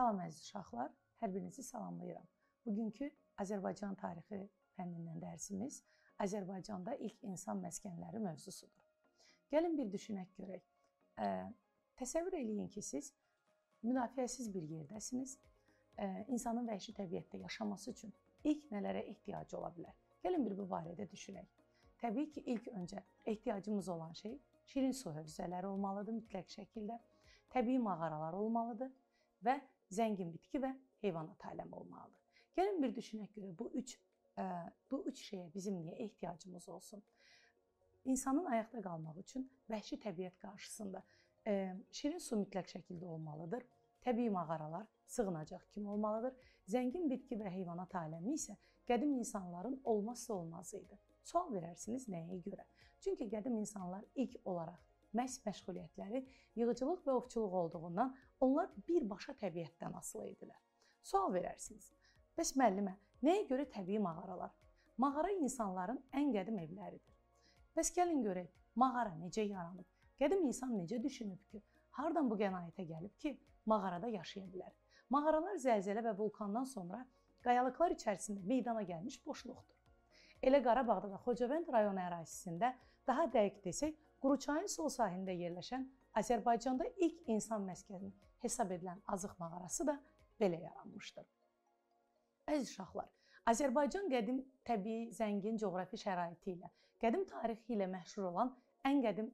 Salam əziz uşaqlar, hər birinizi salamlayıram. Bugünkü Azərbaycan tarixi fənnindən dərsimiz Azərbaycanda ilk insan məskənləri mövzusudur. Gəlin bir düşünək görək. Ə, təsəvvür eləyin ki, siz müdafiəsiz bir yerdəsiniz. Ə, insanın vəhşi təbiətdə yaşaması üçün ilk nələrə ehtiyacı ola bilər? Gəlin bir bu barədə düşünək. Təbii ki, ilk öncə ehtiyacımız olan şey şirin su hövzələri olmalıdır mütləq şəkildə. Təbii mağaralar olmalıdır və zəngin bitki və heyvanat aləmi olmalıdır. Gəlin bir düşünək görə bu üç ə, bu üç şeyə bizim niyə ehtiyacımız olsun? İnsanın ayaqda qalmaq üçün vəhşi təbiət qarşısında ə, şirin su mütləq şəkildə olmalıdır. Təbii mağaralar sığınacaq kimi olmalıdır. Zəngin bitki və heyvanat aləmi isə qədim insanların olmazsa olmazı idi. Sual verərsiniz nəyə görə? Çünki qədim insanlar ilk olaraq məhz məşğuliyyətləri yığıcılıq və ovçuluq olduğundan onlar birbaşa təbiətdən asılı idilər. Sual verərsiniz. Bəs müəllimə, nəyə görə təbii mağaralar? Mağara insanların ən qədim evləridir. Bəs gəlin görək, mağara necə yaranıb? Qədim insan necə düşünüb ki, hardan bu qənaətə gəlib ki, mağarada yaşaya bilər? Mağaralar zəlzələ və vulkandan sonra qayalıqlar içərisində meydana gəlmiş boşluqdur. Elə Qarabağda da Xocavənd rayonu ərazisində, daha dəqiq desək, Quruçayın sol sahilində yerləşən Azərbaycanda ilk insan məskəni hesab edilən Azıq mağarası da belə yaranmışdır. Əziz uşaqlar, Azərbaycan qədim təbii, zəngin coğrafi şəraiti ilə, qədim tarixi ilə məşhur olan ən qədim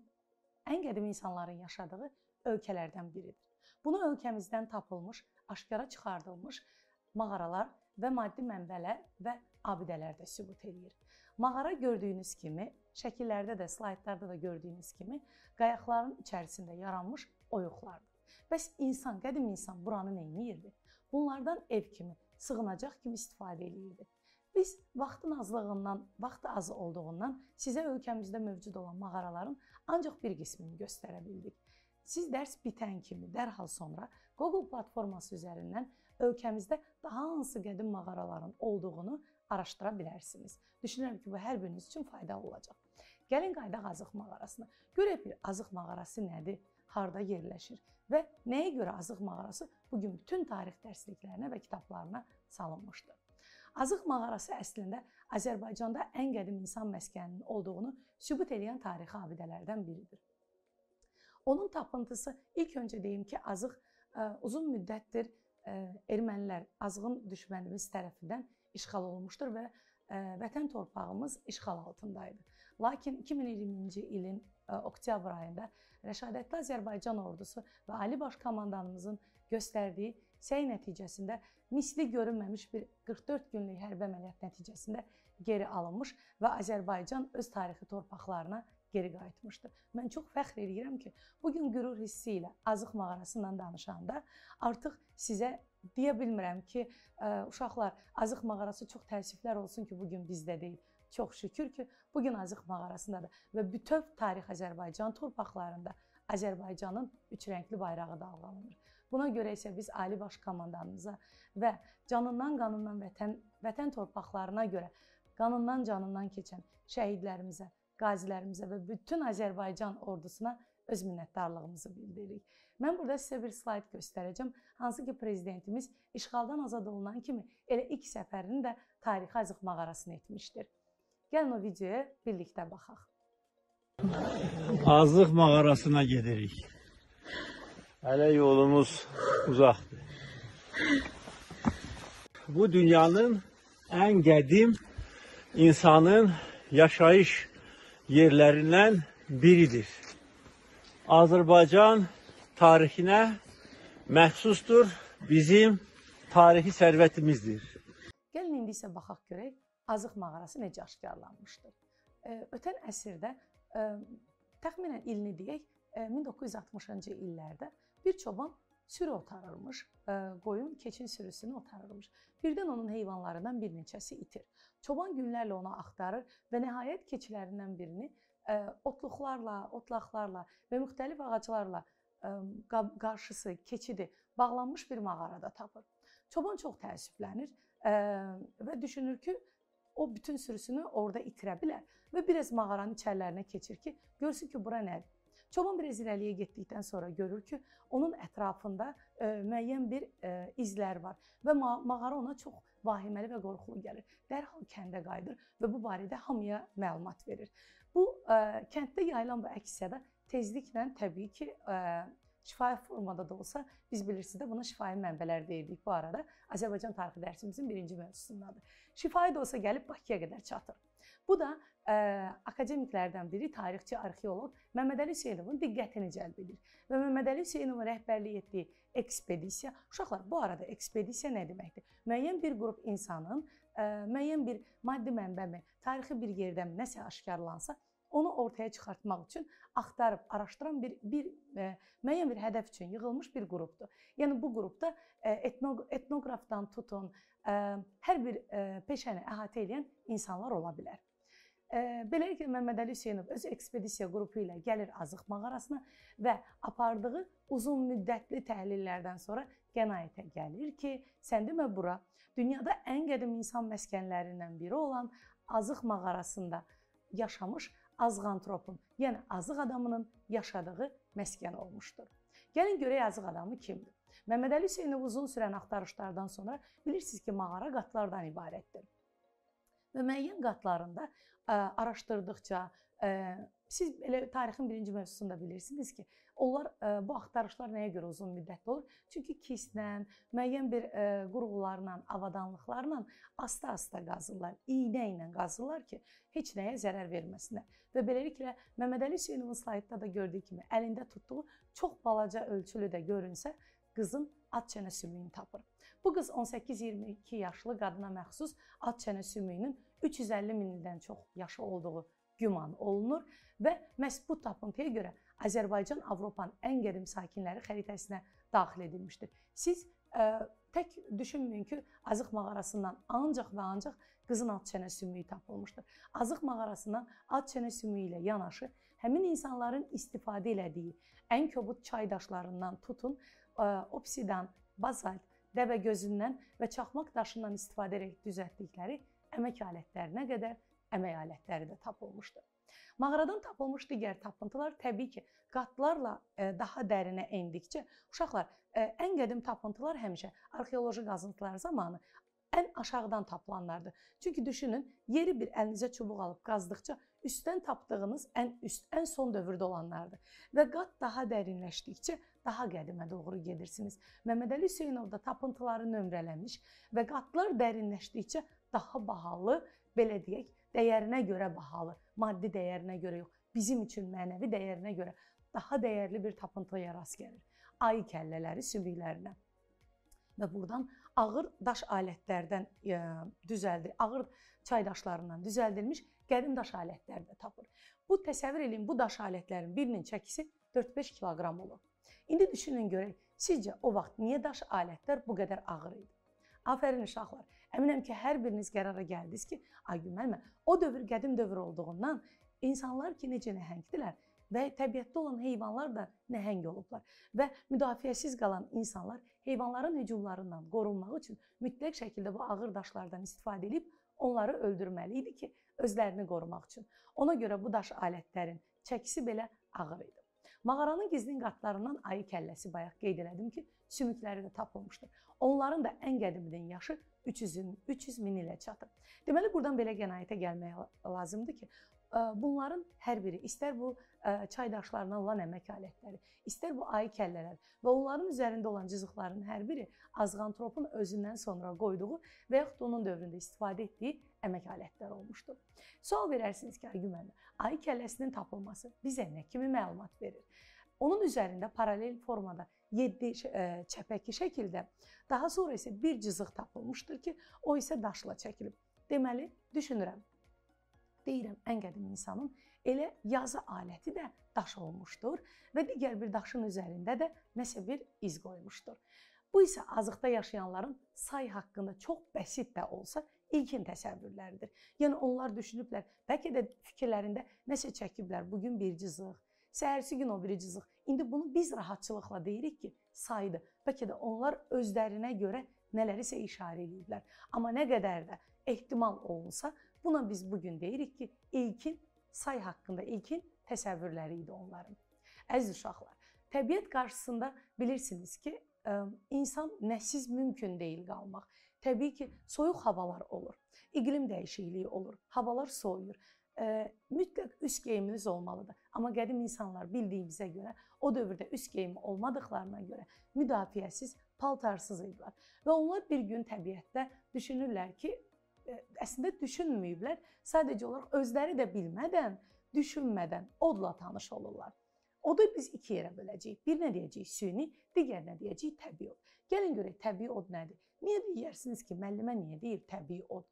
ən qədim insanların yaşadığı ölkələrdən biridir. Bunu ölkəmizdən tapılmış, aşkara çıxardılmış mağaralar və maddi mənbələr və abidələr də sübut eləyir. Mağara gördüyünüz kimi, şəkillərdə də, slaydlarda da gördüyünüz kimi qayaqların içərisində yaranmış oyuqlardır. Bəs insan, qədim insan buranı nə edirdi? Bunlardan ev kimi, sığınacaq kimi istifadə eləyirdi. Biz vaxtın azlığından, vaxt az olduğundan sizə ölkəmizdə mövcud olan mağaraların ancaq bir qismini göstərə bildik. Siz dərs bitən kimi dərhal sonra Google platforması üzərindən ölkəmizdə daha hansı qədim mağaraların olduğunu araşdıra bilərsiniz. Düşünürəm ki, bu hər biriniz üçün faydalı olacaq. Gəlin qaydaq Azıq mağarasına. Görək bir Azıq mağarası nədir, harda yerləşir və nəyə görə Azıq mağarası bu gün bütün tarix dərsliklərinə və kitablarına salınmışdır. Azıq mağarası əslində Azərbaycanda ən qədim insan məskəninin olduğunu sübut edən tarixi abidələrdən biridir. Onun tapıntısı ilk öncə deyim ki, Azıq uzun müddətdir ermənilər, azğın düşmənimiz tərəfindən işğal olunmuşdur və vətən torpağımız işğal altındaydı. Lakin 2020-ci ilin oktyabr ayında Rəşadətli Azərbaycan ordusu və Ali Baş Komandanımızın göstərdiyi səy nəticəsində misli görünməmiş bir 44 günlük hərbi əməliyyat nəticəsində geri alınmış və Azərbaycan öz tarixi torpaqlarına geri qayıtmışdı. Mən çox fəxr edirəm ki, bu gün qürur hissi ilə Azıq mağarasından danışanda artıq sizə deyə bilmirəm ki, ə, uşaqlar Azıq mağarası çox təəssüflər olsun ki, bu gün bizdə deyil. Çox şükür ki, bu gün Azıq mağarasındadır və bütöv tarix Azərbaycan torpaqlarında Azərbaycanın üç rəngli bayrağı dalğalanır. Buna görə isə biz Ali Baş Komandanımıza və canından qanından vətən vətən torpaqlarına görə qanından canından keçən şəhidlərimizə, qazilərimizə və bütün Azərbaycan ordusuna öz minnətdarlığımızı bildiririk. Mən burada sizə bir slayd göstərəcəm. Hansı ki prezidentimiz işğaldan azad olunan kimi elə ilk səfərini də tarixi Azıq mağarasına etmişdir. Gəlin o videoya birlikdə baxaq. Azıq mağarasına gedirik. Hələ yolumuz uzaqdır. Bu dünyanın ən qədim insanın yaşayış yerlərindən biridir. Azərbaycan tarixinə məxsusdur, bizim tarixi sərvətimizdir. Gəlin indi isə baxaq görək Azıq mağarası necə aşkarlanmışdır. Ötən əsrdə təxminən ilini deyək, 1960-cı illərdə bir çoban sürü otarırmış, qoyun keçin sürüsünü otarırmış. Birdən onun heyvanlarından bir neçəsi itir. Çoban günlərlə onu axtarır və nəhayət keçilərindən birini otluqlarla, otlaqlarla və müxtəlif ağaclarla qarşısı, keçidi bağlanmış bir mağarada tapır. Çoban çox təəssüflənir və düşünür ki, o bütün sürüsünü orada itirə bilər və biraz mağaranın içərilərinə keçir ki, görsün ki, bura nədir. Çoban biraz irəliyə getdikdən sonra görür ki, onun ətrafında ə, müəyyən bir ə, izlər var və ma mağara ona çox vahiməli və qorxulu gəlir. Dərhal kəndə qayıdır və bu barədə hamıya məlumat verir. Bu ə, kənddə yayılan bu əks-səda tezliklə təbii ki, ə, şifahi formada da olsa, biz bilirsiniz də buna şifahi mənbələr deyirdik bu arada. Azərbaycan tarixi dərsimizin birinci mövzusundadır. Şifahi də olsa gəlib Bakıya qədər çatır. Bu da ə, akademiklərdən biri, tarixçi, arxeoloq Məmmədəli Hüseynovun diqqətini cəlb edir. Və Məmmədəli Hüseynovun rəhbərlik etdiyi ekspedisiya, uşaqlar bu arada ekspedisiya nə deməkdir? Müəyyən bir qrup insanın ə, müəyyən bir maddi mənbəmi, tarixi bir yerdən nəsə aşkarlansa, onu ortaya çıxartmaq üçün axtarıb araşdıran bir bir ə, müəyyən bir hədəf üçün yığılmış bir qrupdur. Yəni bu qrupda ə, etnoq etnoqrafdan tutun, ə, hər bir ə, peşəni əhatə edən insanlar ola bilər. Beləliklə Məmmədəli Hüseynov öz ekspedisiya qrupu ilə gəlir Azıq mağarasına və apardığı uzun müddətli təhlillərdən sonra qənaətə gəlir ki, sən demə bura dünyada ən qədim insan məskənlərindən biri olan Azıq mağarasında yaşamış azğantropun, yəni azıq adamının yaşadığı məskən olmuşdur. Gəlin görək azıq adamı kimdir? Məmmədəli Hüseynov uzun sürən axtarışlardan sonra bilirsiniz ki, mağara qatlardan ibarətdir və müəyyən qatlarında araşdırdıqca siz elə tarixin birinci mövzusunda bilirsiniz ki, onlar bu axtarışlar nəyə görə uzun müddətli olur? Çünki kislə, müəyyən bir qurğularla, avadanlıqlarla asta-asta qazırlar, iynə ilə qazırlar ki, heç nəyə zərər verməsinlər. Və beləliklə Məmmədəli Hüseynovun slaytda da gördüyü kimi əlində tutduğu çox balaca ölçülü də görünsə, qızın at çənə sümüyünü tapır. Bu qız 18-22 yaşlı qadına məxsus at çənə sümüyünün 350 min ildən çox yaşı olduğu güman olunur və məhz bu tapıntıya görə Azərbaycan Avropanın ən qədim sakinləri xəritəsinə daxil edilmişdir. Siz ə, tək düşünməyin ki, Azıq mağarasından ancaq və ancaq qızın at çənə sümüyü tapılmışdır. Azıq mağarasından at çənə sümüyü ilə yanaşı həmin insanların istifadə elədiyi ən kobud çay daşlarından tutun, ə, obsidan, bazalt, dəvə gözündən və çaxmaq daşından istifadə edərək düzəltdikləri əmək alətlərinə qədər əmək alətləri də tapılmışdı. Mağaradan tapılmış digər tapıntılar təbii ki, qatlarla e, daha dərinə endikcə uşaqlar e, ən qədim tapıntılar həmişə arxeoloji qazıntılar zamanı ən aşağıdan tapılanlardır. Çünki düşünün, yeri bir əlinizə çubuq alıb qazdıqca üstdən tapdığınız ən üst, ən son dövrdə olanlardır. Və qat daha dərinləşdikcə daha qədimə doğru gedirsiniz. Məmmədəli Hüseynov da tapıntıları nömrələmiş və qatlar dərinləşdikcə daha bahalı, belə deyək, dəyərinə görə bahalı, maddi dəyərinə görə yox, bizim üçün mənəvi dəyərinə görə daha dəyərli bir tapıntıya rast gəlir. Ayı kəllələri sümüklərinə. Və burdan ağır daş alətlərdən e, düzəldir, ağır çay daşlarından düzəldilmiş qədim daş alətləri də tapır. Bu təsəvvür eləyin, bu daş alətlərin birinin çəkisi 4-5 kiloqram olur. İndi düşünün görək, sizcə o vaxt niyə daş alətlər bu qədər ağır idi? Afərin uşaqlar. Əminəm ki, hər biriniz qərara gəldiniz ki, Aygün müəllimə, o dövr qədim dövr olduğundan insanlar ki, necə nəhəngdilər və təbiətdə olan heyvanlar da nəhəng olublar və müdafiəsiz qalan insanlar heyvanların hücumlarından qorunmaq üçün mütləq şəkildə bu ağır daşlardan istifadə edib onları öldürməli idi ki, özlərini qorumaq üçün. Ona görə bu daş alətlərin çəkisi belə ağır idi. Mağaranın gizlin qatlarından ayı kəlləsi bayaq qeyd elədim ki, sümükləri də tapılmışdır. Onların da ən qədiminin yaşı 300 300 min ilə çatır. Deməli burdan belə qənaətə gəlmək lazımdır ki, bunların hər biri istər bu çay daşlarından olan əmək alətləri, istər bu ayı kəllələr və onların üzərində olan cızıqların hər biri azğantropun özündən sonra qoyduğu və yaxud onun dövründə istifadə etdiyi əmək alətləri olmuşdur. Sual verərsiniz ki, müəllim, ayı kəlləsinin tapılması bizə nə kimi məlumat verir? Onun üzərində paralel formada 7 çəpəki şəkildə, daha sonra isə bir cızıq tapılmışdır ki, o isə daşla çəkilib. Deməli, düşünürəm, deyirəm ən qədim insanın elə yazı aləti də daş olmuşdur və digər bir daşın üzərində də nəsə bir iz qoymuşdur. Bu isə azıqda yaşayanların say haqqında çox bəsit də olsa ilkin təsəvvürləridir. Yəni onlar düşünüblər, bəlkə də fikirlərində nəsə çəkiblər. Bu gün bir cızıq, səhərsi gün o biri cızıq. İndi bunu biz rahatçılıqla deyirik ki, saydı. Bəlkə də onlar özlərinə görə nələrisə işarə ediblər. Amma nə qədər də ehtimal olunsa, Buna biz bu gün deyirik ki, ilkin say haqqında ilkin təsəvvürləri idi onların. Əziz uşaqlar, təbiət qarşısında bilirsiniz ki, insan nəsiz mümkün deyil qalmaq. Təbii ki, soyuq havalar olur, iqlim dəyişikliyi olur, havalar soyuyur. Mütləq üst geyiminiz olmalıdır. Amma qədim insanlar bildiyimizə görə o dövrdə üst geyimi olmadıqlarına görə müdafiəsiz, paltarsız idilər. Və onlar bir gün təbiətdə düşünürlər ki, əslində düşünməyiblər, sadəcə olaraq özləri də bilmədən, düşünmədən odla tanış olurlar. Odu biz iki yerə böləcəyik. Bir nə deyəcəyik? Süni, digərinə deyəcəyik təbii od. Gəlin görək təbii od nədir? Niyə deyirsiniz ki, müəllimə niyə deyir təbii od?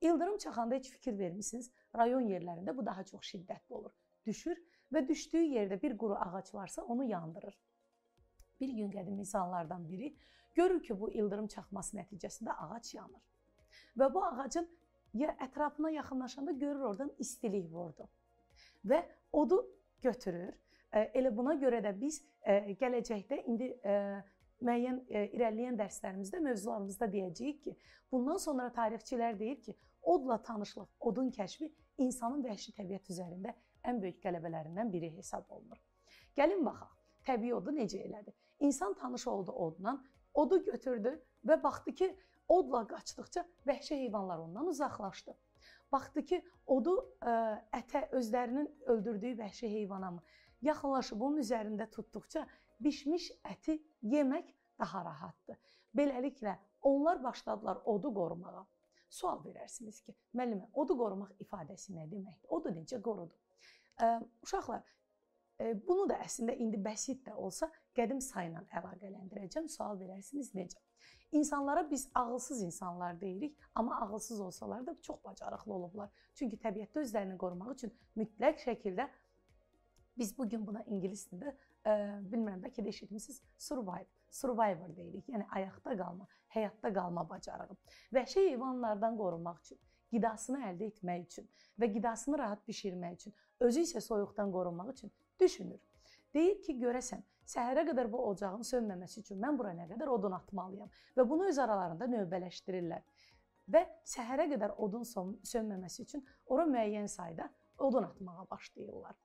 İldırım çaxanda heç fikir vermisiniz? Rayon yerlərində bu daha çox şiddətli olur. Düşür və düşdüyü yerdə bir quru ağac varsa onu yandırır. Bir gün qədim insanlardan biri görür ki, bu ildırım çaxması nəticəsində ağac yanır. Və bu ağacın ya ətrafına yaxınlaşanda görür oradan istilik vurdu. Və odu götürür Elə buna görə də biz gələcəkdə indi müəyyən irəliləyən dərslərimizdə, mövzularımızda deyəcəyik ki, bundan sonra tarixçilər deyir ki, odla tanışlıq, odun kəşfi insanın vəhşi təbiət üzərində ən böyük qələbələrindən biri hesab olunur. Gəlin baxaq, təbii odu necə elədi? İnsan tanış oldu odla, odu götürdü və baxdı ki, odla qaçdıqca vəhşi heyvanlar ondan uzaqlaşdı. Baxdı ki, odu ətə özlərinin öldürdüyü vəhşi heyvana mı yaxınlaşıb onun üzərində tutduqca bişmiş əti yemək daha rahatdır. Beləliklə onlar başladılar odu qorumağa. Sual verərsiniz ki, müəllimə, odu qorumaq ifadəsi nə deməkdir? Odu necə qorudu? Uşaqlar, bunu da əslində indi bəsit də olsa qədim sayla əlaqələndirəcəm. Sual verərsiniz necə? İnsanlara biz ağılsız insanlar deyirik, amma ağılsız olsalar da çox bacarıqlı olublar. Çünki təbiətdə özlərini qorumaq üçün mütləq şəkildə Biz bu gün buna ingilis dilində bilmirəm bəlkə də eşitmisiniz, survive, survivor deyirik. Yəni ayaqda qalma, həyatda qalma bacarığı. Vəhşi heyvanlardan qorunmaq üçün, qidasını əldə etmək üçün və qidasını rahat bişirmək üçün, özü isə soyuqdan qorunmaq üçün düşünür. Deyir ki, görəsən, səhərə qədər bu ocağın sönməməsi üçün mən bura nə qədər odun atmalıyam və bunu öz aralarında növbələşdirirlər. Və səhərə qədər odun sönməməsi üçün ora müəyyən sayda odun atmağa başlayırlar.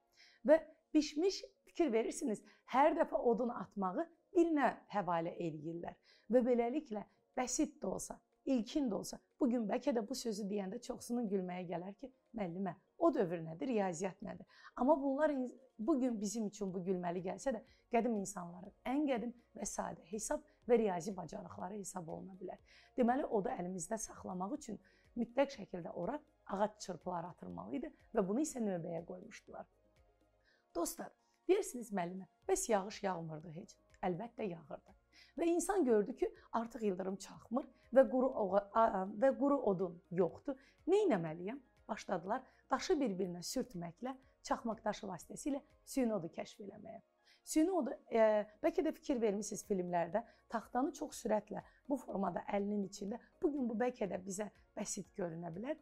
Və bişmiş fikir verirsiniz, hər dəfə odun atmağı birinə həvalə eləyirlər və beləliklə bəsit də olsa, ilkin də olsa, bu gün bəlkə də bu sözü deyəndə çoxsunun gülməyə gələr ki, müəllimə, o dövr nədir, riyaziyyat nədir? Amma bunlar bu gün bizim üçün bu gülməli gəlsə də qədim insanların ən qədim və sadə hesab və riyazi bacarıqları hesab oluna bilər. Deməli, odu əlimizdə saxlamaq üçün mütləq şəkildə ora ağac çırpıları atılmalı idi və bunu isə növbəyə qoymuşdular. Dostlar, deyirsiniz müəllimə, bəs yağış yağmırdı heç? Əlbəttə yağırdı. Və insan gördü ki, artıq ildırım çaxmır və quru və quru odun yoxdur. Nə etməliyəm? Başladılar daşı bir-birinə sürtməklə, çaxmaq daşı vasitəsilə süni odu kəşf eləməyə. Süni odu, e, bəlkə də fikir vermisiniz filmlərdə, taxtanı çox sürətlə bu formada əlinin içində. Bu gün bu bəlkə də bizə bəsit görünə bilər,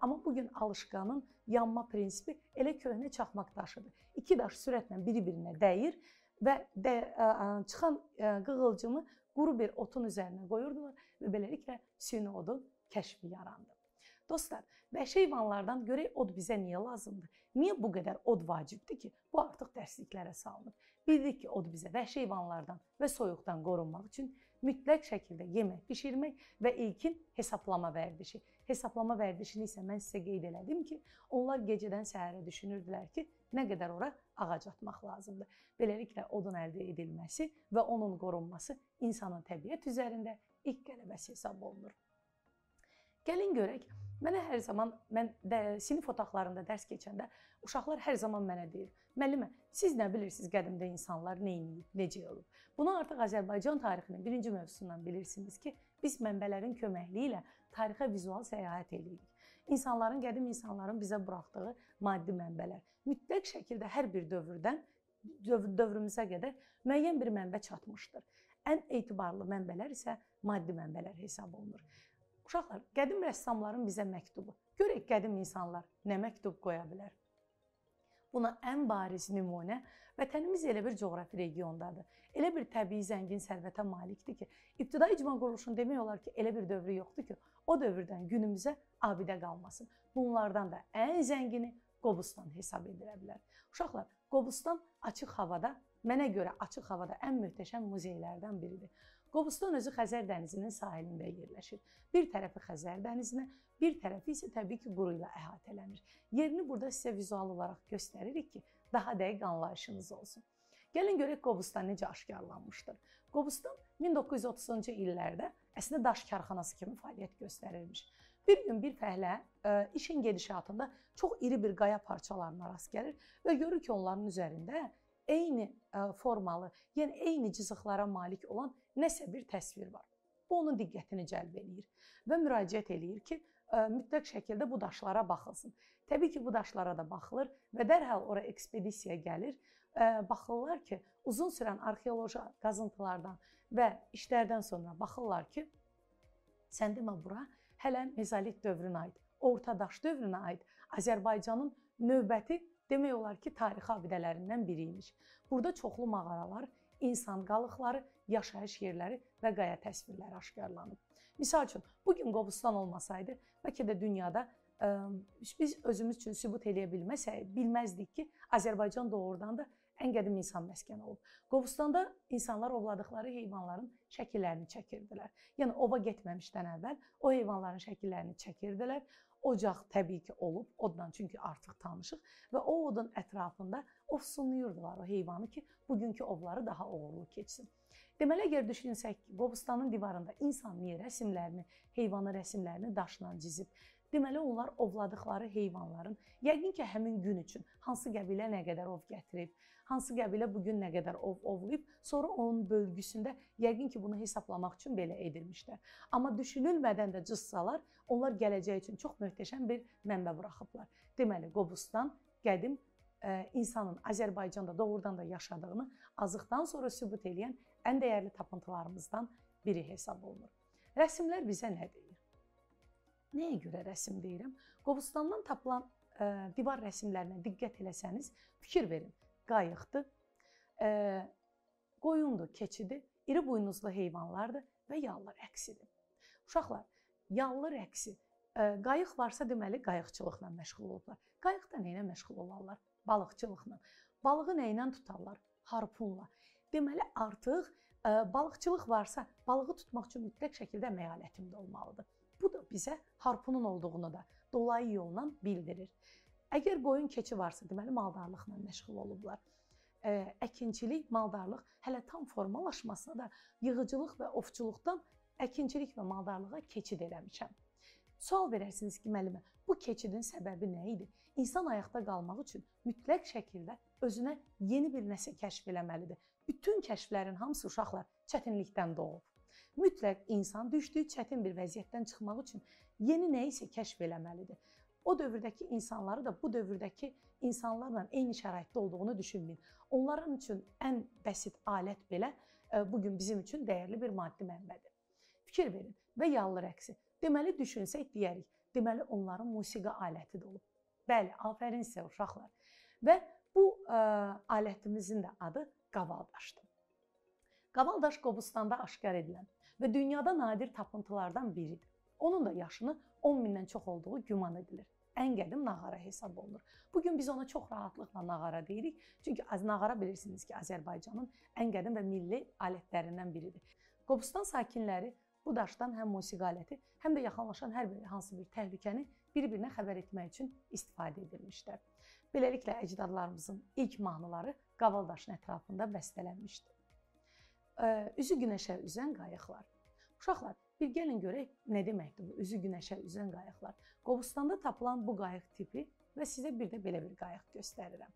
Amma bu gün alışqanın yanma prinsipi elə köhnə çaxmaq daşıdır. İki daş sürətlə biri-birinə dəyir və də, çıxan qığılcımı quru bir otun üzərinə qoyurdular və beləliklə süni odun kəşfi yarandı. Dostlar, vəhşi heyvanlardan görək od bizə niyə lazımdır? Niyə bu qədər od vacibdir ki, bu artıq dərsliklərə salınır. Bildik ki, od bizə vəhşi heyvanlardan və soyuqdan qorunmaq üçün mütləq şəkildə yemək bişirmək və ilkin hesablama vərdişi. Hesablama vərdişini isə mən sizə qeyd elədim ki, onlar gecədən səhərə düşünürdülər ki, nə qədər ora ağac atmaq lazımdır. Beləliklə odun əldə edilməsi və onun qorunması insanın təbiət üzərində ilk qələbəsi hesab olunur. Gəlin görək. Mənə hər zaman mən də, sinif otaqlarında dərs keçəndə uşaqlar hər zaman mənə deyir: "Müəllimə, siz nə bilirsiniz qədimdə insanlar nə edib, necə olub?" Bunu artıq Azərbaycan tarixinin birinci mövzusundan bilirsiniz ki, biz mənbələrin köməkliyi ilə tarixə vizual səyahət edirik. İnsanların, qədim insanların bizə buraxdığı maddi mənbələr mütləq şəkildə hər bir dövrdən dövrümüzə qədər müəyyən bir mənbə çatmışdır. Ən etibarlı mənbələr isə maddi mənbələr hesab olunur. Uşaqlar, qədim rəssamların bizə məktubu. Görək qədim insanlar nə məktub qoya bilər. Buna ən bariz nümunə vətənimiz elə bir coğrafi regiondadır. Elə bir təbii zəngin sərvətə malikdir ki, ibtidai icma quruluşunun demək olar ki, elə bir dövrü yoxdur ki, o dövrdən günümüzə abidə qalmasın. Bunlardan da ən zəngini Qobustan hesab edilə bilər. Uşaqlar, Qobustan açıq havada, mənə görə açıq havada ən möhtəşəm muzeylərdən biridir. Qobustan özü Xəzər dənizinin sahilində yerləşir. Bir tərəfi Xəzər dənizinə, bir tərəfi isə təbii ki, quru ilə əhatələnir. Yerini burada sizə vizual olaraq göstəririk ki, daha dəqiq anlayışınız olsun. Gəlin görək Qobustan necə aşkarlanmışdır. Qobustan 1930-cu illərdə əslində daş karxanası kimi fəaliyyət göstərirmiş. Bir gün bir fəhlə ə, e, işin gedişatında çox iri bir qaya parçalarına rast gəlir və görür ki, onların üzərində eyni formalı, yəni eyni cızıqlara malik olan nəsə bir təsvir var. Bu onun diqqətini cəlb eləyir və müraciət eləyir ki, mütləq şəkildə bu daşlara baxılsın. Təbii ki, bu daşlara da baxılır və dərhal ora ekspedisiya gəlir. Baxırlar ki, uzun sürən arxeoloji qazıntılardan və işlərdən sonra baxırlar ki, sən demə bura hələ mezolit dövrünə aid, orta daş dövrünə aid Azərbaycanın növbəti demək olar ki, tarixi abidələrindən biri imiş. Burada çoxlu mağaralar, insan qalıqları, yaşayış yerləri və qaya təsvirləri aşkarlanıb. Misal üçün, bu gün Qobustan olmasaydı, bəlkə də dünyada ə, biz özümüz üçün sübut eləyə bilməsək, bilməzdik ki, Azərbaycan doğrudan da ən qədim insan məskəni olub. Qobustanda insanlar ovladıkları heyvanların şəkillərini çəkirdilər. Yəni ova getməmişdən əvvəl o heyvanların şəkillərini çəkirdilər. Ocaq təbii ki olub, odla çünki artıq tanışıq və o odun ətrafında ofsunlayırdılar o heyvanı ki, bugünkü ovları daha uğurlu keçsin. Deməli, əgər düşünsək ki, Qobustanın divarında insan niyə rəsmlərini, heyvanı rəsmlərini daşla cizib, Deməli onlar ovladıkları heyvanların yəqin ki, həmin gün üçün hansı qəbilə nə qədər ov gətirib, hansı qəbilə bu gün nə qədər ov ovlayıb, sonra onun bölgüsündə yəqin ki, bunu hesablamaq üçün belə edilmişlər. Amma düşünülmədən də cızsalar, onlar gələcək üçün çox möhtəşəm bir mənbə buraxıblar. Deməli, Qobustan qədim ə, e, insanın Azərbaycanda doğrudan da yaşadığını azıqdan sonra sübut edən ən dəyərli tapıntılarımızdan biri hesab olunur. Rəsmlər bizə nə deyir? Nəyə görə rəsm deyirəm? Qobustandan tapılan ə, e, divar rəsmlərinə diqqət eləsəniz, fikir verin. Qayıqdır, ə, e, qoyundur, keçidir, iri buynuzlu heyvanlardır və yallı rəqsidir. Uşaqlar, yallı rəqsi ə, e, qayıq varsa deməli qayıqçılıqla məşğul olublar. Qayıqda nə ilə məşğul olarlar? Balıqçılıqla. Balığı nə ilə tutarlar? Harpunla. Deməli artıq ə, balıqçılıq varsa, balığı tutmaq üçün mütləq şəkildə əmək alətində olmalıdır. Bizə harpunun olduğunu da dolayı yolla bildirir. Əgər qoyun keçi varsa, deməli maldarlıqla məşğul olublar. Əkinçilik, maldarlıq hələ tam formalaşmasına da yığıcılıq və ovçuluqdan əkinçilik və maldarlığa keçid eləmişəm. Sual verərsiniz ki, müəllimə, bu keçidin səbəbi nə idi? İnsan ayaqda qalmaq üçün mütləq şəkildə özünə yeni bir nəsə kəşf eləməlidir. Bütün kəşflərin hamısı uşaqlar çətinlikdən doğub mütləq insan düşdüyü çətin bir vəziyyətdən çıxmaq üçün yeni nə isə kəşf eləməlidir. O dövrdəki insanları da bu dövrdəki insanlarla eyni şəraitdə olduğunu düşünməyin. Onların üçün ən bəsit alət belə e, bu gün bizim üçün dəyərli bir maddi mənbədir. Fikir verin və yallı rəqsi. Deməli düşünsək deyərik, deməli onların musiqi aləti də olub. Bəli, afərin sizə uşaqlar. Və bu ə, e, alətimizin də adı qavaldaşdır. Qavaldaş Qobustanda aşkar edilən və dünyada nadir tapıntılardan biridir. Onun da yaşını 10 mindən çox olduğu güman edilir. Ən qədim nağara hesab olunur. Bu gün biz ona çox rahatlıqla nağara deyirik. Çünki nağara bilirsiniz ki, Azərbaycanın ən qədim və milli alətlərindən biridir. Qobustan sakinləri bu daşdan həm musiqi aləti, həm də yaxınlaşan hər bir hansı bir təhlükəni bir-birinə xəbər etmək üçün istifadə edilmişdir. Beləliklə əcdadlarımızın ilk mahnıları qaval daşının ətrafında bəstələnmişdir üzü günəşə üzən qayıqlar. Uşaqlar, bir gəlin görək nə deməkdir bu üzü günəşə üzən qayıqlar. Qobustanda tapılan bu qayıq tipi və sizə bir də belə bir qayıq göstərirəm.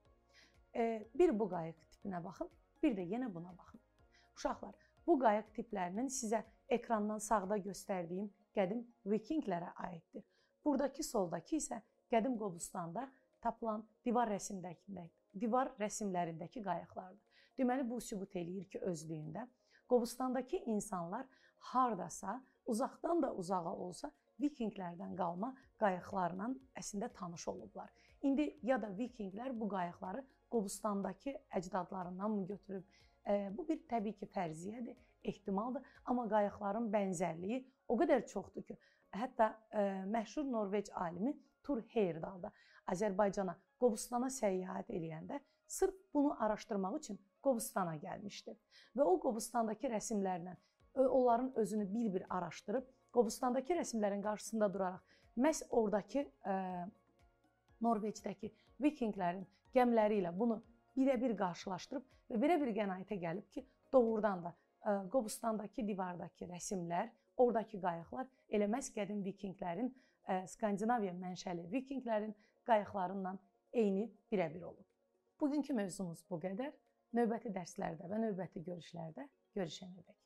Bir bu qayıq tipinə baxın, bir də yenə buna baxın. Uşaqlar, bu qayıq tiplərinin sizə ekrandan sağda göstərdiyim qədim vikinglərə aiddir. Buradakı soldakı isə qədim Qobustanda tapılan divar rəsmlərindəki qayıqlardır. Deməli bu sübut eləyir ki, özlüyündə Qobustandakı insanlar hardasa, uzaqdan da uzağa olsa vikinglərdən qalma qayıqlarla əslində tanış olublar. İndi ya da vikinglər bu qayıqları Qobustandakı əcdadlarından mı götürüb? E, bu bir təbii ki, fərziyyədir, ehtimaldır, amma qayıqların bənzərliyi o qədər çoxdur ki, hətta e, məşhur Norveç alimi Artur Heyerdalda Azərbaycana, Qobustana səyahət edəndə sırf bunu araşdırmaq üçün Qobustana gəlmişdi. Və o Qobustandakı rəsmlərlə onların özünü bir-bir araşdırıb, Qobustandakı rəsmlərin qarşısında duraraq məhz oradakı ə, Norveçdəki vikinglərin gəmiləri ilə bunu birə-bir qarşılaşdırıb və belə bir qənaətə gəlib ki, doğrudan da ə, Qobustandakı divardakı rəsmlər, oradakı qayıqlar elə məhz qədim vikinglərin, ə, Skandinaviya mənşəli vikinglərin qayıqlarından eyni birə-bir olub. Bugünkü mövzumuz bu qədər. Növbəti dərslərdə və növbəti görüşlərdə görüşənədək.